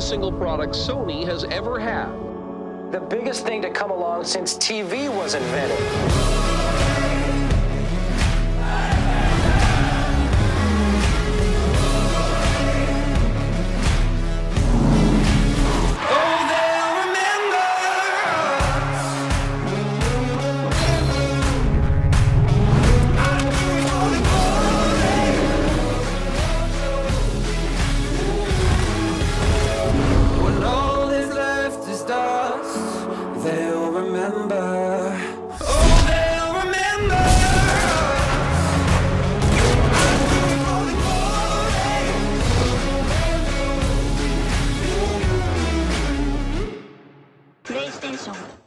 single product Sony has ever had. The biggest thing to come along since TV was invented. They'll remember. Oh, they'll remember. PlayStation